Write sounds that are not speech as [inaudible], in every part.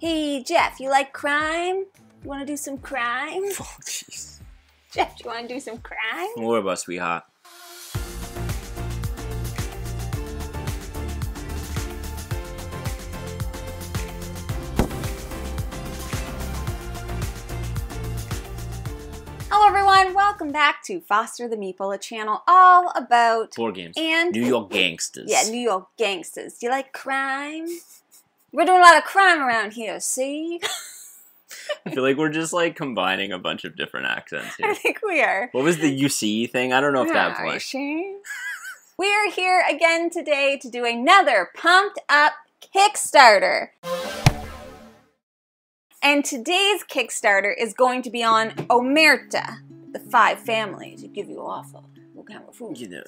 Hey, Jeff, you like crime? You want to do some crime? Oh, [laughs] jeez. [laughs] Jeff, you want to do some crime? Don't worry about sweetheart. Hello, everyone. Welcome back to Foster the Meeple, a channel all about Board games. and New York gangsters. [laughs] yeah, New York gangsters. Do you like crime? We're doing a lot of crime around here. See, I feel like we're just like combining a bunch of different accents [laughs] I think we are. What was the UC thing? I don't know if that was. applies. We are here again today to do another pumped up Kickstarter. And today's Kickstarter is going to be on Omerta, the five families. You give you awful. We can't refuse. You know.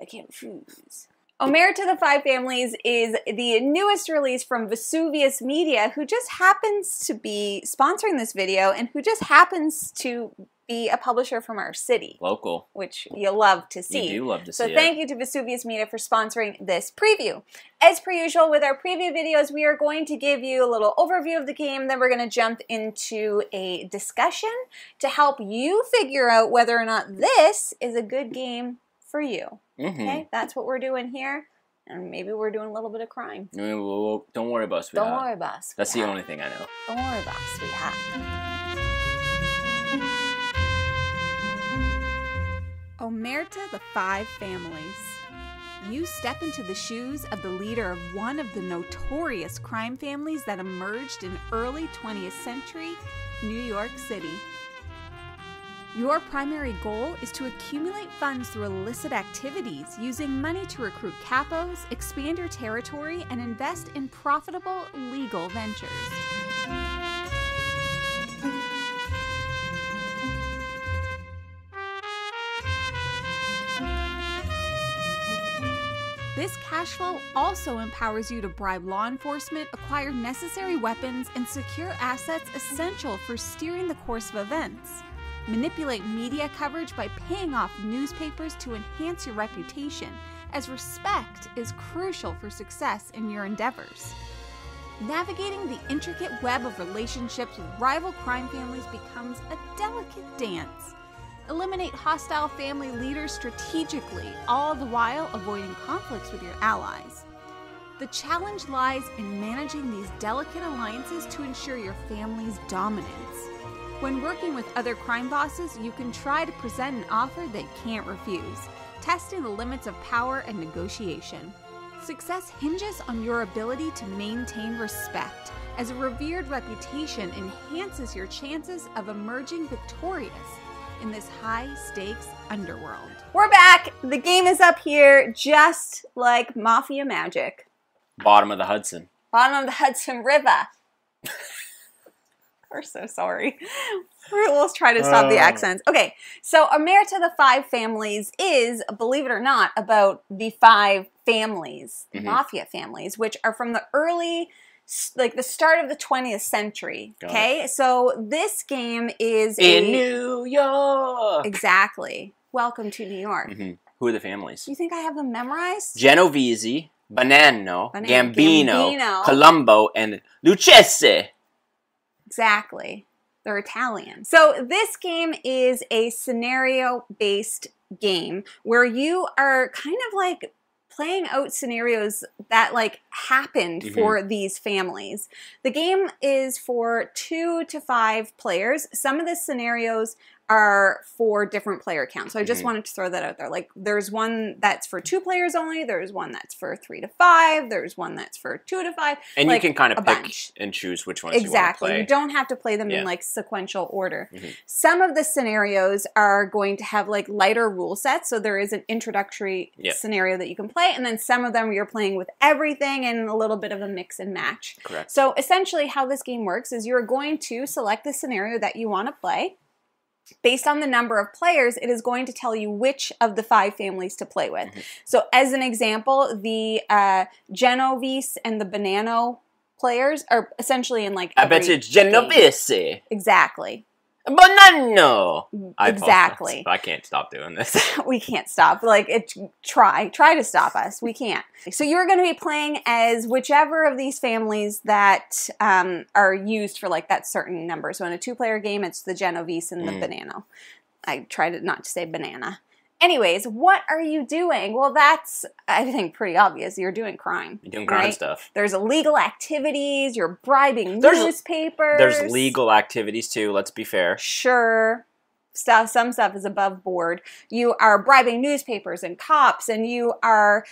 I can't refuse. Omerta the Five Families is the newest release from Vesuvius Media, who just happens to be sponsoring this video and who just happens to be a publisher from our city, Local. which you'll love to see. You do love to So see thank you to Vesuvius Media for sponsoring this preview. As per usual with our preview videos, we are going to give you a little overview of the game, then we're going to jump into a discussion to help you figure out whether or not this is a good game for you. it. hmm Okay, that's what we're doing here. And maybe we're doing a little bit of crime. Don't worry about sweetheart. Don't worry about us. That's the only thing I know. Don't worry about us, sweetheart. Omerta the Five Families. You step into the shoes of the leader of one of the notorious crime families that emerged in early 20th century New York City. Your primary goal is to accumulate funds through illicit activities, using money to recruit capos, expand your territory, and invest in profitable legal ventures. This cash flow also empowers you to bribe law enforcement, acquire necessary weapons, and secure assets essential for steering the course of events. Manipulate media coverage by paying off newspapers to enhance your reputation, as respect is crucial for success in your endeavors. Navigating the intricate web of relationships with rival crime families becomes a delicate dance. Eliminate hostile family leaders strategically, all the while avoiding conflicts with your allies. The challenge lies in managing these delicate alliances to ensure your family's dominance. When working with other crime bosses, you can try to present an offer they can't refuse, testing the limits of power and negotiation. Success hinges on your ability to maintain respect, as a revered reputation enhances your chances of emerging victorious in this high stakes underworld. We're back. The game is up here just like Mafia Magic. Bottom of the Hudson. Bottom of the Hudson River. [laughs] [laughs] We're so sorry. [laughs] We'll try to stop the Oh. accents. Okay, so Omerta the Five Families is, believe it or not, about the five families, the Mhm. mafia families, which are from the early, like the start of the 20th century. Got it. okay, so this game is In a- New York. exactly. Welcome to New York. hmm Who are the families? You think I have them memorized? Genovese, Bonanno, Banan- Gambino, Gambino. Colombo, and Lucchese. Exactly. They're Italian. So this game is a scenario based game where you are kind of like playing out scenarios that like happened Mhm. for these families. The game is for 2 to 5 players. Some of the scenarios are for different player counts. So I just Mhm. wanted to throw that out there. Like there's one that's for 2 players only, there's one that's for 3 to 5, there's one that's for 2 to 5. And Like, you can kind of pick bunch. and choose which ones Exactly. you You want to play. don't have to play them Yeah. in like sequential order. Mhm. Some of the scenarios are going to have like lighter rule sets, so there is an introductory Yeah. scenario that you can play, and then some of them you're playing with everything and a little bit of a mix and match. Correct. So essentially, how this game works is you're going to select the scenario that you want to play. Based on the number of players, it is going to tell you which of the five families to play with. Mhm. So, as an example, the uh, Genovese and the Bonanno players are essentially in like. I bet it's Genovese. Exactly. Banana. I exactly. [laughs] I can't stop doing this. [laughs] we can't stop. Like, it, try, try to stop us. We can't. So you're going to be playing as whichever of these families that um, are used for like that certain number. So in a two-player game, it's the Genovese and the Mm. banana. I tried to not to say banana. Anyways, what are you doing? Well, that's I think pretty obvious. You're doing crime. You're doing crime right? stuff. There's illegal activities. You're bribing There's- newspapers. There's legal activities too. Let's be fair. Sure. Stuff, some stuff is above board. You are bribing newspapers and cops, and you are,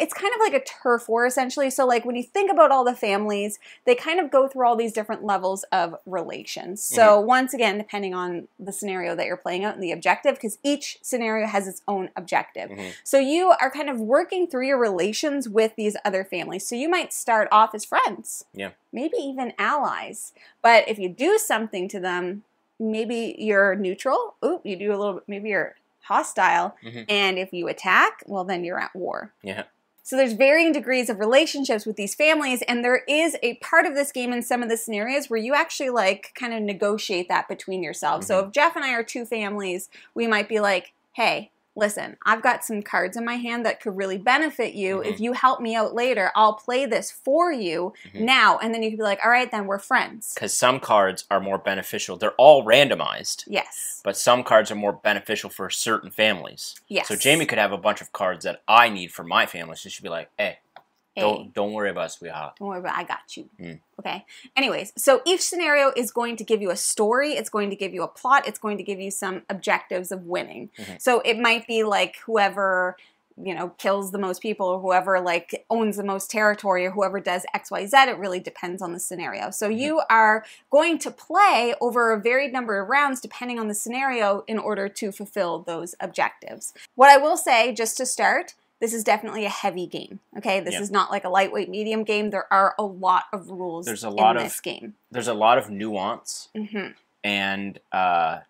it's kind of like a turf war essentially. So, like, when you think about all the families, they kind of go through all these different levels of relations. So, once again, depending on the scenario that you're playing out and the objective, because each scenario has its own objective. Mhm. So, you are kind of working through your relations with these other families. So, you might start off as friends Yeah. maybe even allies. But if you do something to them, maybe you're neutral. Ooh, you do a little bit, maybe you're hostile. Mhm. And if you attack, well, then you're at war. Yeah. So there's varying degrees of relationships with these families, and there is a part of this game in some of the scenarios where you actually like kind of negotiate that between yourselves. So if Jeff and I are two families, we might be like, hey, listen, I've got some cards in my hand that could really benefit you. Mhm. If you help me out later, I'll play this for you Mhm. now. And then you could be like, all right, then we're friends. Because some cards are more beneficial. They're all randomized, Yes. but some cards are more beneficial for certain families. Yes. So Jamie could have a bunch of cards that I need for my family. So she'd be like, "Hey, Don't don't worry about sweetheart." Don't worry about I got you. Mm. Okay. Anyways, so each scenario is going to give you a story, it's going to give you a plot, it's going to give you some objectives of winning. Mhm. So it might be like whoever you know kills the most people or whoever like owns the most territory or whoever does xyz it really depends on the scenario so you are going to play over a varied number of rounds depending on the scenario in order to fulfill those objectives what i will say just to start this is definitely a heavy game okay this Yeah. is not like a lightweight medium game there are a lot of rules There's a lot in of- this game There's a lot of nuance hmm and uh,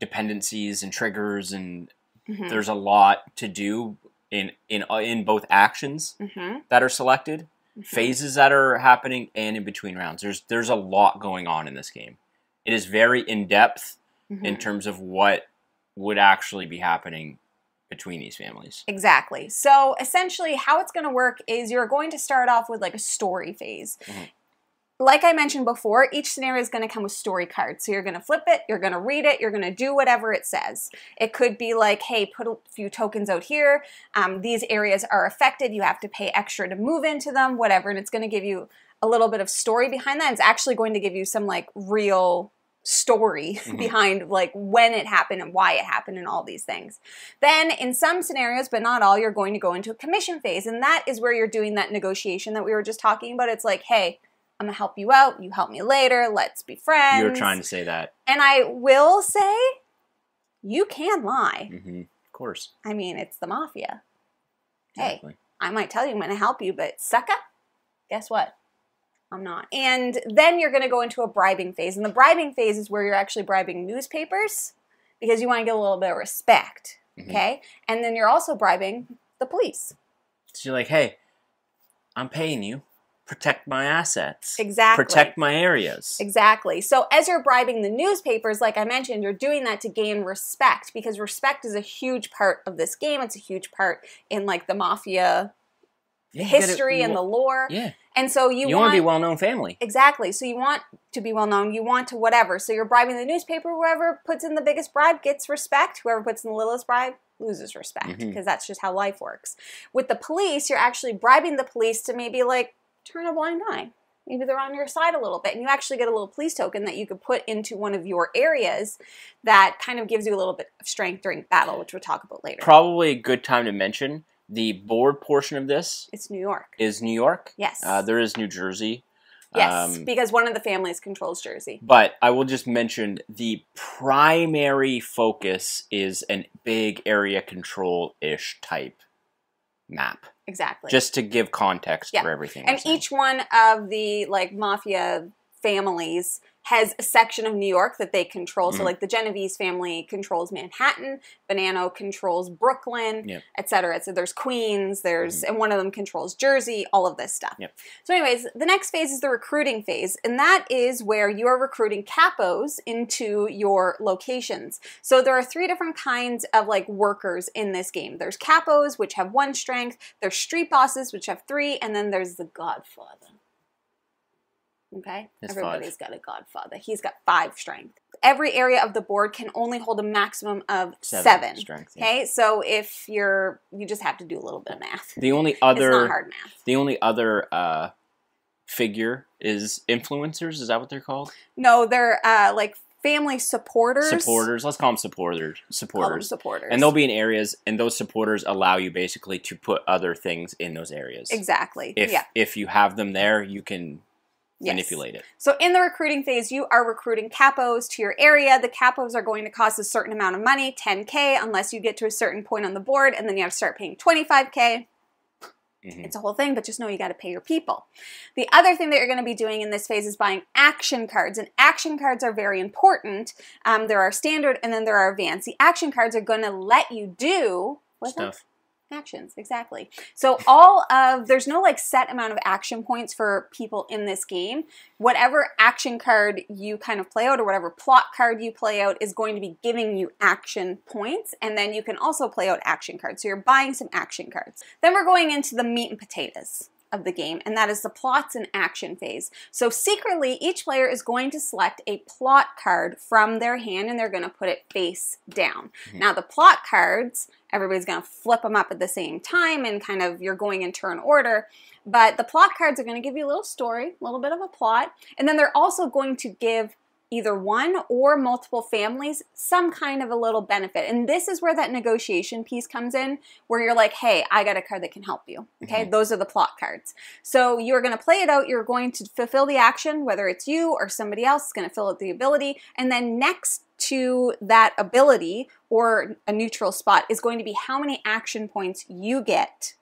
dependencies and triggers, and hmm there's a lot to do in in uh, in both actions hmm that are selected, phases that are happening, and in between rounds. There's there's a lot going on in this game. It is very in depth Mm-hmm. in terms of what would actually be happening between these families. Exactly. So essentially, how it's going to work is you're going to start off with like a story phase. Mhm. Like I mentioned before, each scenario is going to come with story cards. So you're going to flip it, you're going to read it, you're going to do whatever it says. It could be like, hey, put a few tokens out here. Um, these areas are affected. You have to pay extra to move into them, whatever. And it's going to give you a little bit of story behind that. It's actually going to give you some like real story Mhm. behind like when it happened and why it happened and all these things. Then in some scenarios, but not all, you're going to go into a commission phase. And that is where you're doing that negotiation that we were just talking about. It's like, hey, I'm gonna help you out, you help me later, let's be friends. You're trying to say that. And I will say, you can lie. hmm Of course. I mean, it's the mafia. Hey, I might tell you I'm going to help you, but sucker, guess what? I'm not. And then you're going to go into a bribing phase. And the bribing phase is where you're actually bribing newspapers because you want to get a little bit of respect. Mhm. Okay. And then you're also bribing the police. So you're like, hey, I'm paying you. Protect my assets. Exactly. Protect my areas. Exactly. So as you're bribing the newspapers, like I mentioned, you're doing that to gain respect because respect is a huge part of this game. It's a huge part in like the mafia Yeah, you gotta- history and the lore. Yeah. And so you, You, want to be well-known family. Exactly. So you want to be well known, you want to whatever. So you're bribing the newspaper, whoever puts in the biggest bribe gets respect, whoever puts in the littlest bribe loses respect mm-hmm. because that's just how life works. With the police, you're actually bribing the police to maybe like turn a blind eye. Maybe they're on your side a little bit, and you actually get a little police token that you could put into one of your areas that kind of gives you a little bit of strength during battle, which we'll talk about later. Probably a good time to mention the board portion of this it's New York. is New York. Yes. Uh, there is New Jersey. yes, Um, because one of the families controls Jersey. But I will just mention the primary focus is an big area control ish type map, Exactly. just to give context Yeah. for everything. and each one of the like mafia families has a section of New York that they control. So Mhm. like the Genovese family controls Manhattan, Bonanno controls Brooklyn, Yep. et cetera. So there's Queens, there's and one of them controls Jersey, all of this stuff. Yep. So anyways, the next phase is the recruiting phase, and that is where you are recruiting capos into your locations. So there are three different kinds of like workers in this game. There's capos, which have one strength, there's street bosses, which have three, and then there's the Godfather. Okay? That's Everybody's got a Godfather. He's got five strength. Every area of the board can only hold a maximum of seven. strength. yeah. Okay, so if you're, you just have to do a little bit of math. The only it's not other hard math. the only other uh, figure is influencers. Is that what they're called? No, they're uh, like family supporters. Supporters. Let's call them supporters. Call them Supporters. supporters. And they'll be in areas, and those supporters allow you basically to put other things in those areas. exactly. If yeah. if you have them there, you can Yes. manipulate it. So in the recruiting phase, you are recruiting capos to your area. The capos are going to cost a certain amount of money, 10k, unless you get to a certain point on the board, and then you have to start paying 25k. Mhm. It's a whole thing, but just know you got to pay your people. The other thing that you're going to be doing in this phase is buying action cards, and action cards are very important. Um, there are standard, and then there are advanced. The action cards are going to let you do what's? Stuff. Actions exactly. So all of there's no like set amount of action points for people in this game. Whatever action card you kind of play out or whatever plot card you play out is going to be giving you action points and then you can also play out action cards. So you're buying some action cards. Then we're going into the meat and potatoes of the game, and that is the plots and action phase. So, secretly, each player is going to select a plot card from their hand and they're going to put it face down. Hmm. Now, the plot cards, everybody's going to flip them up at the same time and kind of you're going in turn order. But the plot cards are going to give you a little story, a little bit of a plot, and then they're also going to give either one or multiple families some kind of a little benefit. And this is where that negotiation piece comes in, where you're like, hey, I got a card that can help you. Okay, mm-hmm. those are the plot cards. So you're going to play it out, you're going to fulfill the action, whether it's you or somebody else is going to fill out the ability. And then next to that ability or a neutral spot is going to be how many action points you get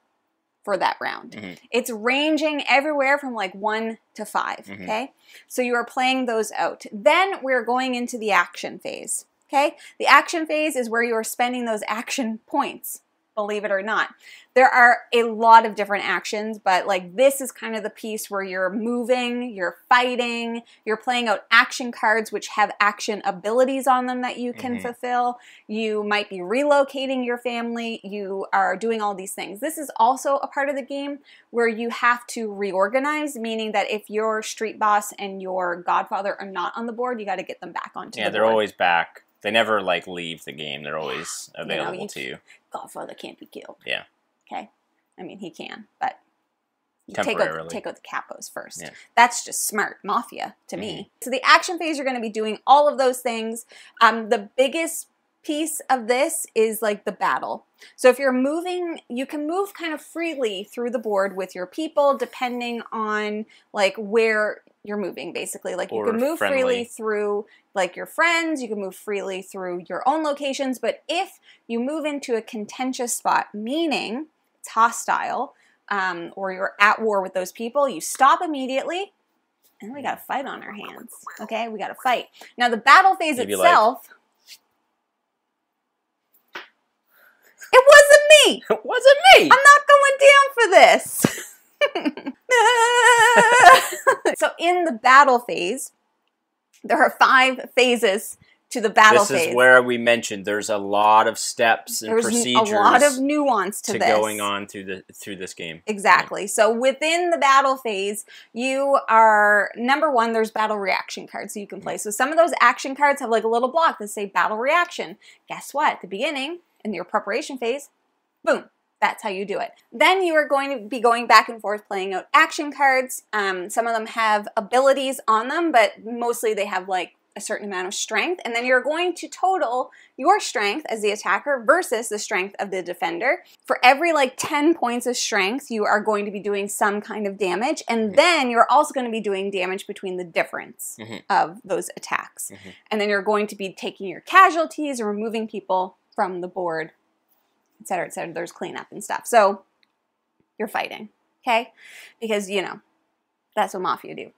for that round. Mhm. It's ranging everywhere from like one to 5 Mhm. Okay. So you are playing those out. Then we're going into the action phase. Okay. The action phase is where you are spending those action points. Believe it or not. There are a lot of different actions, but like this is kind of the piece where you're moving, you're fighting, you're playing out action cards which have action abilities on them that you can Mhm. fulfill. You might be relocating your family. You are doing all these things. This is also a part of the game where you have to reorganize, meaning that if your street boss and your godfather are not on the board, you got to get them back onto Yeah, the they're board. always back. They never like leave the game. They're always You know, available you to you. Godfather can't be killed. Yeah. Okay. I mean, he can, but you take out, take out the capos first. Yeah. That's just smart mafia to me. Mm-hmm. So the action phase, you're going to be doing all of those things. Um, the biggest piece of this is like the battle. So if you're moving, you can move kind of freely through the board with your people, depending on like where you're moving. Basically, like you can move friendly. freely through like your friends. You can move freely through your own locations. But if you move into a contentious spot, meaning it's hostile, um, or you're at war with those people, you stop immediately. And we got a fight on our hands. Okay, we got to fight. Now the battle phase Maybe itself. It wasn't me. [laughs] It wasn't me. I'm not going down for this. [laughs] so in the battle phase, there are five phases to the battle this phase. is where we mentioned there's a lot of steps and procedures. There's procedures a lot of nuance to, to this. going on through the through this game. Exactly. So within the battle phase, you are number one, there's battle reaction cards that you can play. So some of those action cards have like a little block that say battle reaction. Guess what? At the beginning, in your preparation phase, boom. That's how you do it. Then you are going to be going back and forth playing out action cards. Um, some of them have abilities on them, but mostly they have like a certain amount of strength. And then you're going to total your strength as the attacker versus the strength of the defender. For every like 10 points of strength, you are going to be doing some kind of damage. And then you're also going to be doing damage between the difference Mhm. of those attacks. Mhm. And then you're going to be taking your casualties and removing people from the board, et cetera, et cetera. There's cleanup and stuff. So you're fighting, okay? Because, you know, that's what mafia do.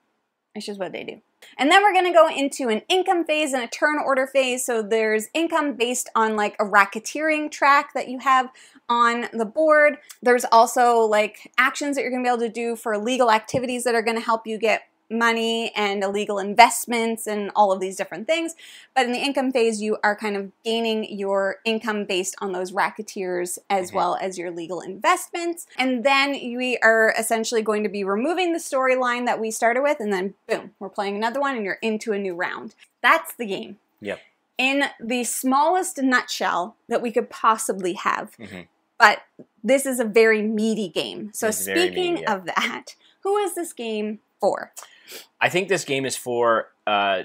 It's just what they do. And then we're going to go into an income phase and a turn order phase. So there's income based on like a racketeering track that you have on the board. There's also like actions that you're going to be able to do for legal activities that are going to help you get money and illegal investments and all of these different things. But in the income phase, you are kind of gaining your income based on those racketeers as Mhm. well as your legal investments. And then we are essentially going to be removing the storyline that we started with, and then boom, we're playing another one and you're into a new round. That's the game. Yep. In the smallest nutshell that we could possibly have. Mhm. But this is a very meaty game. So, It's speaking meaty, yeah. of that, who is this game for? I think this game is for uh,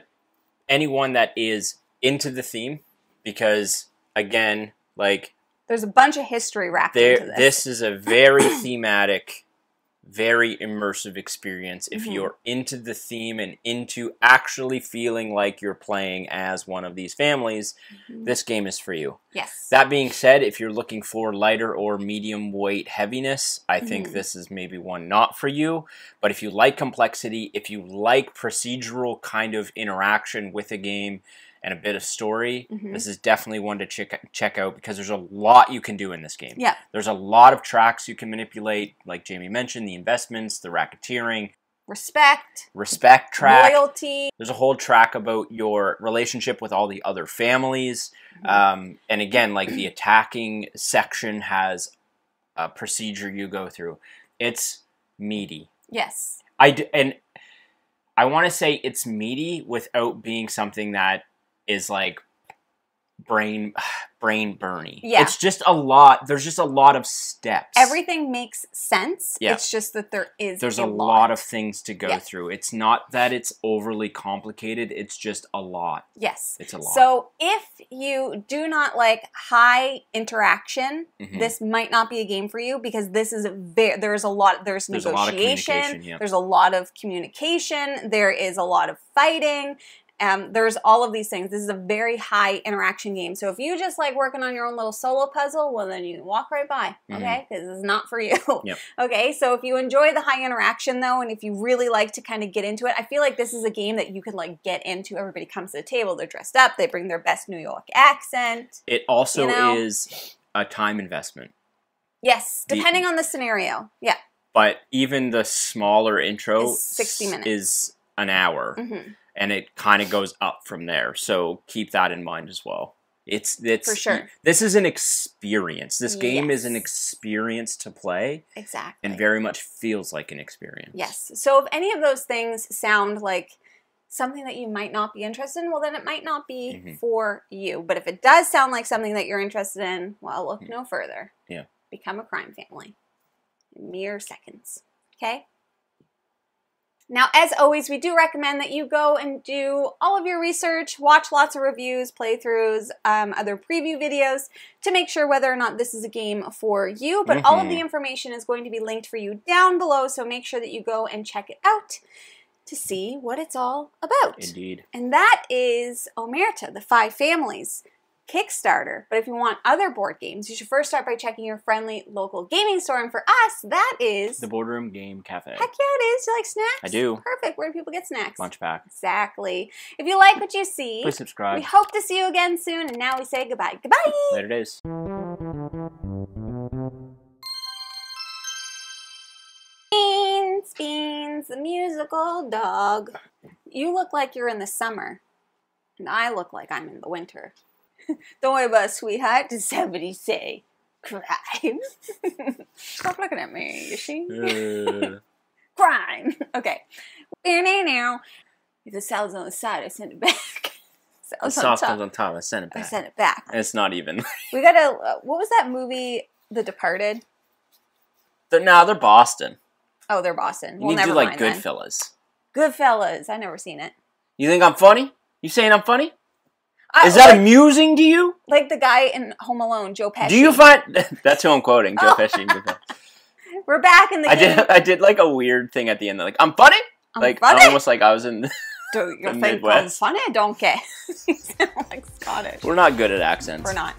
anyone that is into the theme because, again, like There's a bunch of history wrapped there, into this. this is a very [clears throat] thematic, very immersive experience. If Mhm. you're into the theme and into actually feeling like you're playing as one of these families, Mhm. this game is for you. yes. That being said, if you're looking for lighter or medium weight heaviness, I think Mhm. this is maybe one not for you. But if you like complexity, if you like procedural kind of interaction with a game and a bit of story, Mhm. this is definitely one to check check out because there's a lot you can do in this game. Yeah. There's a lot of tracks you can manipulate, like Jamie mentioned, the investments, the racketeering, Respect, respect track. loyalty. There's a whole track about your relationship with all the other families. Mhm. Um, and again, like the attacking section has a procedure you go through. It's meaty. Yes. I d- and I want to say it's meaty without being something that is like brain [sighs] brain burny. Yeah. It's just a lot. There's just a lot of steps. Everything makes sense. Yeah. It's just that there is there's a, a lot of things to go Yeah. through. It's not that it's overly complicated. It's just a lot. Yes. It's a lot. So if you do not like high interaction, Mhm. this might not be a game for you because this is very there's a lot there's There's a lot negotiation, yeah. there's a lot of communication, there is a lot of fighting. Um, there's all of these things. This is a very high interaction game. So if you just like working on your own little solo puzzle, well then you can walk right by, Mhm. okay? Because this is not for you. [laughs] Yep. Okay, so if you enjoy the high interaction though, and if you really like to kind of get into it, I feel like this is a game that you could like get into. Everybody comes to the table, they're dressed up, they bring their best New York accent. it also you know? is a time investment. Yes, The- depending on the scenario. Yeah. But even the smaller intro Is 60 minutes. is an hour, hmm and it kind of goes up from there. So keep that in mind as well. It's it's For sure. This is an experience. This game is an experience to play, Exactly. and very much feels like an experience. Yes. So if any of those things sound like something that you might not be interested in, well, then it might not be Mhm. for you. But if it does sound like something that you're interested in, well, look Mhm. no further. Yeah. Become a crime family in mere seconds. Okay? Now, as always, we do recommend that you go and do all of your research, watch lots of reviews, playthroughs, um, other preview videos to make sure whether or not this is a game for you. But all of the Mhm. information is going to be linked for you down below, so make sure that you go and check it out to see what it's all about. Indeed. And that is Omerta, the Five Families Kickstarter. But if you want other board games, you should first start by checking your friendly local gaming store. And for us, that is The Boardroom Game Cafe. Heck yeah, it is. You like snacks? I do. Perfect. Where do people get snacks? Lunch pack. Exactly. If you like what you see, Please subscribe. we hope to see you again soon. And now we say goodbye. Goodbye. Later days. Beans, Beans, the musical dog. You look like you're in the summer, and I look like I'm in the winter. [laughs] Don't worry about it, sweetheart. Did somebody say crime? [laughs] Stop looking at me, you see? Uh, [laughs] crime. Okay. Now, now. If the salad's on the side, I send it back. the sauce comes on top. I send it back. I sent it back. And it's not even. We gotta. Uh, what was that movie? The Departed. They're, nah, they're Boston. Oh, they're Boston. You well, need to do like mind then. Goodfellas. Goodfellas. I never seen it. You think I'm funny? You saying I'm funny? I- Is that like, amusing to you? like the guy in Home Alone, Joe Pesci? Do you find [laughs] that's who I'm quoting? Joe Oh. Pesci. [laughs] We're back in the I game. did. [laughs] I did like a weird thing at the end. Like I'm funny. I'm like funny. almost like I was in. Do you think I'm Midwest. funny? Don't care. sound like Scottish. We're not good at accents. We're not.